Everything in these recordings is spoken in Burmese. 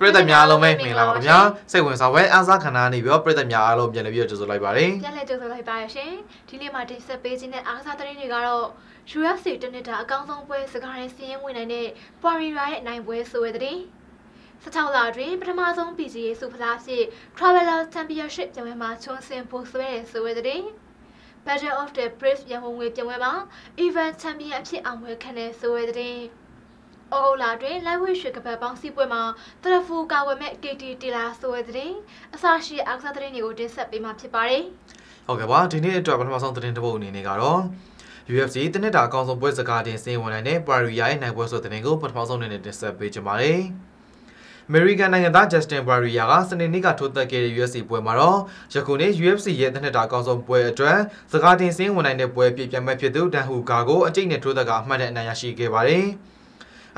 ပြည်သက်များအားလုံးပဲမင်္ဂလာပါခင်ဗျာစိတ်ဝင်စားပွဲအားစားခန္ဓာနေပြီးတော့ပြည်သက်များအားလုံးပြန်လည်ပြီးတော့ကြိုဆိုလိုက်ပါတယ်ပြန်လည်ကြိုဆိုလိုက်ပါရရှင်ဒီနေ့မှာတင်ဆက်ပေးခြင်းတဲ့အားကစားသတင်းတွေကတော့ UFC တနစ်တာအကောင်းဆုံးပွဲစကားရင်းစီးရင်ဝင်နိုင်တဲ့ Poirier ရဲ့နိုင်ပွဲဆိုတဲ့သတင်း16လတွင်ပထမဆုံး PGA စုဖလားဖြစ် Traveler Championship ပြိုင်ပွဲမှာချွန်ဆင်ဖို့ဆွဲတဲ့ဆိုတဲ့သတင်း Battle of the Brave ရန်ကုန်ငွေပြိုင်ပွဲမှာ Event Champion အဖြစ်အောင်ပွဲခံတဲ့ဆိုတဲ့သတင်း ဩဂုတ်လတွင်လိုက်ဝဲရွှေကပတ်ပေါင်းစီပွဲမှာတရဖူကာဝယ်မဲ့ KT တီလာဆိုတဲ့သတင်းအစရှိအားကစားသတင်းတွေကိုတင်ဆက်ပေးမှာဖြစ်ပါတယ်ဟုတ်ကဲ့ပါဒီနေ့အတွက်ပထမဆုံးသတင်းတစ်ပုဒ်အနေနဲ့ကတော့ UFC တနစ်တာအကောင်းဆုံးပွဲစကားတင်စင်ဝင်နိုင်တဲ့ Poirier ရဲ့နိုင်ပွဲဆိုတဲ့သတင်းကိုပထမဆုံးအနေနဲ့တင်ဆက်ပေးကြပါမယ်အမေရိကန်နိုင်ငံသား Justin Poirier ကစနေနေ့ကထိုးသက်ခဲ့တဲ့ UFC ပွဲမှာတော့ယခုနေ့ UFC ရဲ့တနစ်တာအကောင်းဆုံးပွဲအတွက်စကားတင်စင်ဝင်နိုင်တဲ့ပွဲပြည့်ပြတ်မဲ့ဖြစ်သူဒန်ဟူကာကိုအကျိတ်နဲ့ထိုးသက်ကအမှတ်နဲ့အနိုင်ရရှိခဲ့ပါတယ်။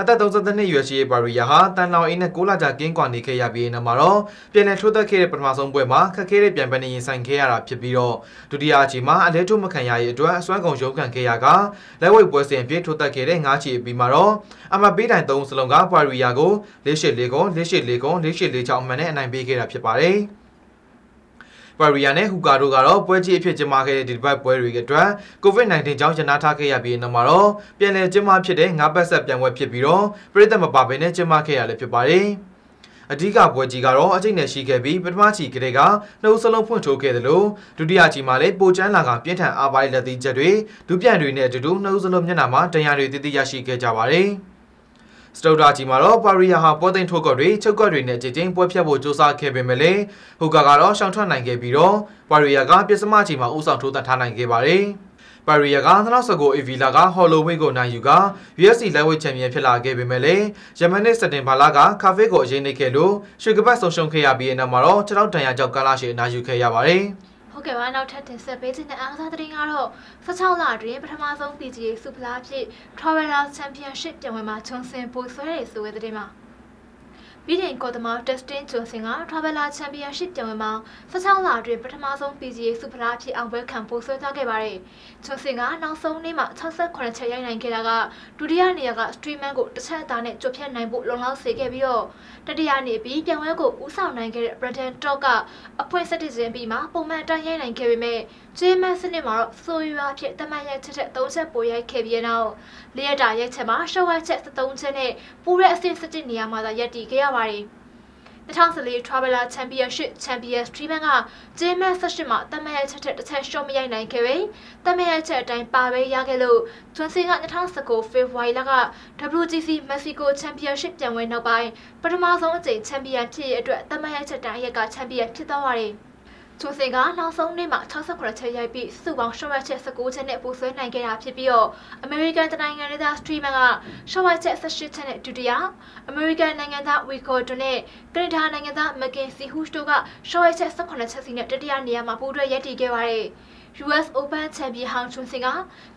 အသက်32နှစ်ရွယ်ရှိပါရီယာဟာတန်လောင်အိနဲ့6လကြာကင်းကွာနေခဲ့ရပြီးနောက်မှာတော့ပြန်လည်ထိုးသက်ခဲ့တဲ့ပထမဆုံးပွဲမှာခက်ခဲတဲ့ပြန်ပန်းနေရင်ဆိုင်ခဲ့ရတာဖြစ်ပြီးတော့ဒုတိယအချိန်မှာအလဲထုတ်မခံရရဲ့အတွက်အစွမ်းကုန်ရုန်းကန်ခဲ့ရကလက်ဝိတ်ပွဲစဉ်အဖြစ်ထိုးသက်ခဲ့တဲ့9ချီအပြီးမှာတော့အမပေးတိုင်3စလုံးကပါရီယာကို၄၈၄ကုန်း၄၈၄ကုန်း၄၈၄ချောင်းအမှန်နဲ့အနိုင်ပေးခဲ့တာဖြစ်ပါတယ်။ ပါရီယာနဲ့ဟူကာတို့ကတော့ပွဲကြီးအဖြစ်ကျင်းပခဲ့တဲ့ဒီဘက်ပွဲတွေအတွက် COVID-19 ကြောင့်ရနာထားခဲ့ရပြီးနောက်မှာတော့ပြန်လည်ကျင်းပဖြစ်တဲ့ငါးပတ်ဆက်ပြန်ပွဲဖြစ်ပြီးတော့ပြည်သက်မပါဘဲနဲ့ကျင်းပခဲ့ရလည်းဖြစ်ပါတယ်။အဓိကပွဲကြီးကတော့အကျိတ်နဲ့ရှိခဲ့ပြီးပထမချီကလေးကနှုတ်စလုံးဖွင့်ထိုးခဲ့တယ်လို့ဒုတိယချီမှာလည်းပိုချမ်းလာကပြင်းထန်အားပါးလက်သီးချက်တွေဒုပြန်တွေနဲ့အတူတူနှုတ်စလုံးမျက်နှာမှာတရားတွေတည်တည်ရရှိခဲ့ကြပါတယ်။ စတုဒရာကြီးမှာတော့ပါရီယာဟာပေါ်သိန်းထိုးကော့တွေချုပ်ကော့တွေနဲ့ကြည်ချင်းပွဲဖြတ်ဖို့ကြိုးစားခဲ့ပေမဲ့လေဟူကာကတော့ရှောင်ထွက်နိုင်ခဲ့ပြီးတော့ပါရီယာကပြစ်စမကြီးမှာဥဆောင်ထိုးသတ်ထားနိုင်ခဲ့ပါတယ်ပါရီယာက2019 AV လာကဟော်လိုဝိတ်ကိုနိုင်ယူက UFC လက်ဝဲချန်ပီယံဖြစ်လာခဲ့ပေမဲ့လေယမန်နစ်စတင်ဘာလာကကာဖေးကိုအရင်နေခဲ့လို့ရွှေကပတ်ဆုံးရှုံးခဲ့ရပြီးနောက်မှာတော့6တောက်တန်ရကြောက်ကားလာရှိအနာယူခဲ့ရပါတယ် ဟုတ်ကဲ့ပါနောက်ထပ်တင်ဆက်ပေးခြင်းတဲ့အားကစားသတင်းကတော့16လတွင်ပထမဆုံး PGA စုဖလားဖြစ် Traveler Championship ပြိုင်ပွဲမှာချွန်ဆင်ပိုဆွဲတဲ့ဆိုတဲ့သတင်းမှာပြီး တဲ့ကော်တမတက်စတင်ဂျွန်ဆင်က Traveler Championship ပြိုင်ပွဲမှာ16လအတွင်းပထမဆုံး PGA ဆုဖလားအဖြစ်အောင်ပွဲခံဖို့ဆွဲထားခဲ့ပါတယ်။ဂျွန်ဆင်ကနောက်ဆုံးနေ့မှာ68ချက်ရိုက်နိုင်ခဲ့တာကဒုတိယနေရာက Streamer ကိုတစ်ချက်အသာနဲ့ကြွဖြတ်နိုင်ဖို့လုံလောက်စေခဲ့ပြီးတော့တတိယနေ့ပြီးပြိုင်ပွဲကိုဦးဆောင်နိုင်ခဲ့တဲ့ Brandon Talk ကအဖွင့်17ခြင်းပြီးမှပုံမှန်အတိုင်းရိုက်နိုင်ခဲ့ပေမဲ့ ဂျေးမန်စနစ်မှာတော့ဆိုရွာဖြစ်တမန်ရိုက်ချက်တဲ့3ချက်ပိုရိုက်ခဲ့ပြီးနောက်လျက်တာရိုက်ချက်မှာရှော့ဝိုက်ချက်73ချက်နဲ့ပူတဲ့အဆင့်17နေရာမှာသာရပ်တည်ခဲ့ရပါတယ်2014 Traveler Championship Champion Streamer ကဂျေးမန်18မှာတမန်ရိုက်ချက်တဲ့တစ်ချက်ရှော့မရိုက်နိုင်ခဲ့ပေတမန်ရိုက်ချက်အတိုင်းပါပဲရခဲ့လို့ဂျွန်စင်က2019 February လက WGC Mexico Championship ပြန်ဝင်နောက်ပိုင်းပထမဆုံးအကြိမ်ချန်ပီယံဖြစ်ရတဲ့တမန်ရိုက်ချက်တိုင်းရက်ကချန်ပီယံဖြစ်သွားပါတယ်။ ချိုစင်ကနောက်ဆုံးနေ့မှာ68ချက်ရိုက်ပြီးစုပေါင်းရှော့ဝက်ချက်19ချက်နဲ့ပိုဆွဲနိုင်ခဲ့တာဖြစ်ပြီးတော့အမေရိကန်တိုင်းနိုင်ငံသားစထရီမန်ကရှော့ဝက်ချက်18ချက်နဲ့ဒုတိယအမေရိကန်နိုင်ငံသားဝီကော်တွနဲ့ကနေဒါနိုင်ငံသားမကင်စီဟူးစတိုကရှော့ဝက်ချက်18ချက်စီနဲ့တတိယနေရာမှာပူးတွဲရပ်တည်ခဲ့ပါတယ် US Open Champion ဟောင်ချွန်စင်က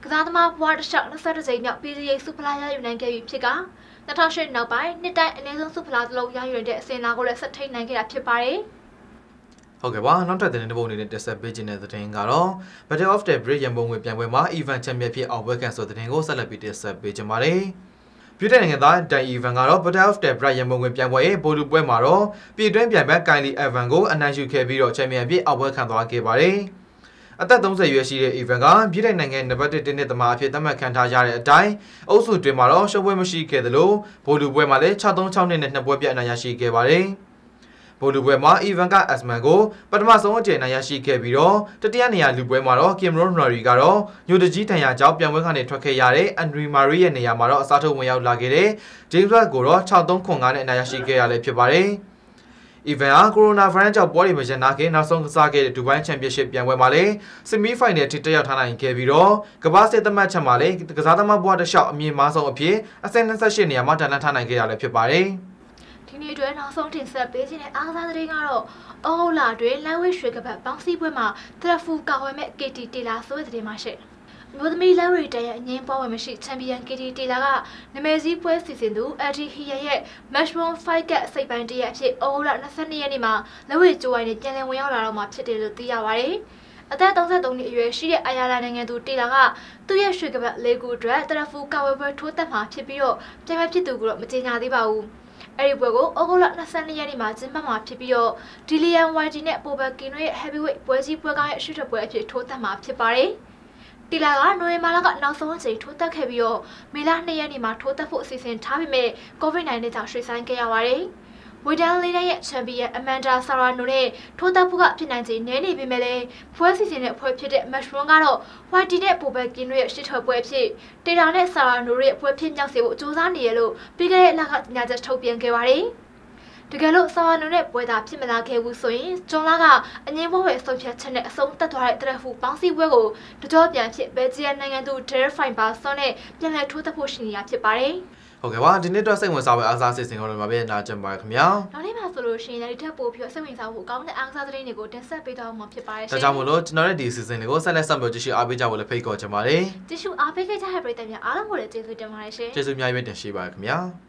ကစားသမားဘွားတစ်လျှောက်22ကြိမ်မြောက် PGA ဆုဖလားရယူနိုင်ခဲ့ပြီဖြစ်က2008နောက်ပိုင်းနှစ်တိုင်းအနည်းဆုံးဆုဖလားတစ်လုံးရယူတဲ့အစင်လာကိုလည်းဆက်ထိန်နိုင်ခဲ့တာဖြစ်ပါတယ်။ ဟုတ်ကဲ့ပါနောက်ထပ်သတင်းတစ်ပုဒ်အနေနဲ့တက်ဆက်ပေးခြင်းတဲ့သတင်းကတော့ Battle of the Bridge ရန်ပုံငွေပြိုင်ပွဲမှာ Event Champion ဖြစ်အောင် Welcome ဆိုတဲ့သတင်းကိုဆက်လက်ပြီးတက်ဆက်ပေးခြင်းပါတယ်ပြည်တဲ့နိုင်ငံသားဒန်အီဗန်ကတော့ Battle of the Bridge ရန်ပုံငွေပြိုင်ပွဲရဲ့ဗိုလ်လူပွဲမှာတော့ပြည်တွင်းပြိုင်ဘက် Kylie Evan ကိုအနိုင်ယူခဲ့ပြီးတော့ချန်ပီယံဖြစ်အောင်ပွဲခံသွားခဲ့ပါတယ်အသက်30ရွယ်ရှိတဲ့ Evan ကပြည်ထိုင်နိုင်ငံနံပါတ်1တင်းနှစ်သမားအဖြစ်သတ်မှတ်ခံထားရတဲ့အတိုင်းအုပ်စုတွင်မှာတော့ရှုံးပွဲမရှိခဲ့သလိုဗိုလ်လူပွဲမှာလည်း636နှစ်နဲ့နှစ်ပွဲပြတ်အနိုင်ရရှိခဲ့ပါတယ်။ ဗိုလ်လူပွဲမှာအီဗန်ကအက်စမန်ကိုပထမဆုံးအကြိမ်နိုင်ရရှိခဲ့ပြီးတော့တတိယနေရာလူပွဲမှာတော့ကင်မရွန်နော်ရီကတော့ညိုတကြီးတန်ရာကြောင့်ပြန်ပွဲကနေထွက်ခဲ့ရတဲ့အန်ဒရီမာရီရဲ့နေရာမှာတော့အစားထိုးဝင်ရောက်လာခဲ့တဲ့ဂျိမ်းစ်ဝက်ကိုတော့6395နဲ့နိုင်ရရှိခဲ့ရလဲဖြစ်ပါတယ်။ event ဟာကိုရိုနာဗိုင်းရပ်စ်ကြောင့်ပွဲတွေမရနာခင်နောက်ဆုံးကစားခဲ့တဲ့ဒူဘိုင်းချန်ပီယံရှစ်ပြိုင်ပွဲမှာလည်းဆီမီဖိုင်နယ်ထိတက်ရောက်ထားနိုင်ခဲ့ပြီးတော့ကမ္ဘာစစ်သမတ်ချက်မှာလည်းကစားသမားဘွားတစ်လျှောက်အမြင့်မားဆုံးအဖြစ်အဆင့်28နေရာမှာတန်လှန်ထားနိုင်ခဲ့ရလဲဖြစ်ပါတယ်။ ဒီနေ့အတွက်နောက်ဆုံးတင်ဆက်ပေးခြင်းတဲ့အားကစားသတင်းကတော့အော်လာတွင်လိုင်းဝဲရွှေကပတ်ပေါင်းစည်းပွဲမှာတရဖူကာဝဲမဲ့ KT တေလာဆိုတဲ့သတင်းမှာရှိမျိုးသမီးလက်ဝရီတရဲ့အငင်းပွဲဝင်မရှိချန်ပီယံ KT တေလာကနမဲစည်းပွဲစီစဉ်သူအတီဟီယရဲ့ Matchroom Fight ကစိတ်ပိုင်းတရက်အဖြစ်အော်လာ22ရက်နေ့မှာလက်ဝရီကြိုးဝိုင်းနဲ့ပြန်လည်ဝင်ရောက်လာတော့မှဖြစ်တယ်လို့သိရပါတယ်အသက်33နှစ်အရွယ်ရှိတဲ့အာယာလာနိုင်ငံသူတေလာကသူ့ရဲ့ရွှေကပတ်လေးခုအတွက်တရဖူကာဝဲပွဲထိုးတက်မှာဖြစ်ပြီးတော့ပြန်မဖြစ်သူကတော့မကြေညာသေးပါဘူး။ အဲ့ဒီပွဲကိုဩဂုတ်လ22ရက်နေ့မှာကျင်းပမှာဖြစ်ပြီးတော့ဒီလီယန် YG နဲ့ပိုဘကင်တို့ရဲ့ heavyweight ပွဲကြီးပွဲကောင်းရဲ့ရှုထပွဲအဖြစ်ထိုးသက်မှာဖြစ်ပါတယ်။တီလာကနိုဝင်ဘာလကနောက်ဆုံးအချိန်ထိုးသက်ခဲ့ပြီးတော့မေလ2ရက်နေ့မှာထိုးသက်ဖို့အစီအစဉ်ထားပေမဲ့ COVID-19 ကြောင့်ရွှေ့ဆိုင်းခဲ့ရပါတယ်။ ဝီဒန်လေးရဲ့ချန်ပီယံအမန်ဒါဆာရာနိုနဲ့ထိုးသက်ဖို့ကဖြစ်နိုင်ခြေနည်းနေပေမဲ့လည်းပွဲစီစဉ်တဲ့အဖွဲ့ဖြစ်တဲ့ Mushroom ကတော့ YT နဲ့ပိုဘကင်တို့ရဲ့ရှစ်ထွက်ပွဲဖြစ်တေတာနဲ့ဆာရာနိုရဲ့ပွဲဖြစ်မြောက်စေဖို့စ조사နေရလို့ပြီးခဲ့တဲ့လကညချက်ထုတ်ပြန်ခဲ့ပါတယ်။ တကယ်လို့ဆာဝါနုနဲ့ပွဲသားဖြစ်မလာခဲ့ဘူးဆိုရင်ဂျွန်လာကအငင်းပွဲဝယ်ဆုံးဖြတ်ချက်နဲ့အဆုံးသတ်သွားတဲ့တရက်ဖူပေါင်းစည်းပွဲကိုတကြောပြန်ဖြစ်ဘယ်ဂျီယန်နိုင်ငံသူဒဲရိုဖိုင်ဘာဆွန်နဲ့ပြန်လည်ထိုးသက်ဖို့ရှိနေတာဖြစ်ပါတယ်။ဟုတ်ကဲ့ပါဒီနေ့တော့စိတ်ဝင်စားပွဲအားစားစစ်စင်ကတော့မှာပဲနားကြပါခင်ဗျာနောက်နေ့မှာဆိုလို့ရှိရင်လည်းဒီထက်ပိုပြီးစိတ်ဝင်စားဖို့ကောင်းတဲ့အားကစားသတင်းတွေကိုတင်ဆက်ပေးသွားမှာဖြစ်ပါတယ်ဒါကြောင့်မို့လို့ကျွန်တော်တို့ဒီ season လေးကိုဆက်လက်ဆက်ပြီးကြည့်ရှုအားပေးကြဖို့လည်းဖိတ်ခေါ်ချင်ပါတယ်တ िश ူအားပေးခဲ့ကြတဲ့ပရိသတ်များအားလုံးကိုလည်းကျေးဇူးတင်ပါတယ်ရှင်ကျေးဇူးအများကြီးပဲတင်ရှိပါခင်ဗျာ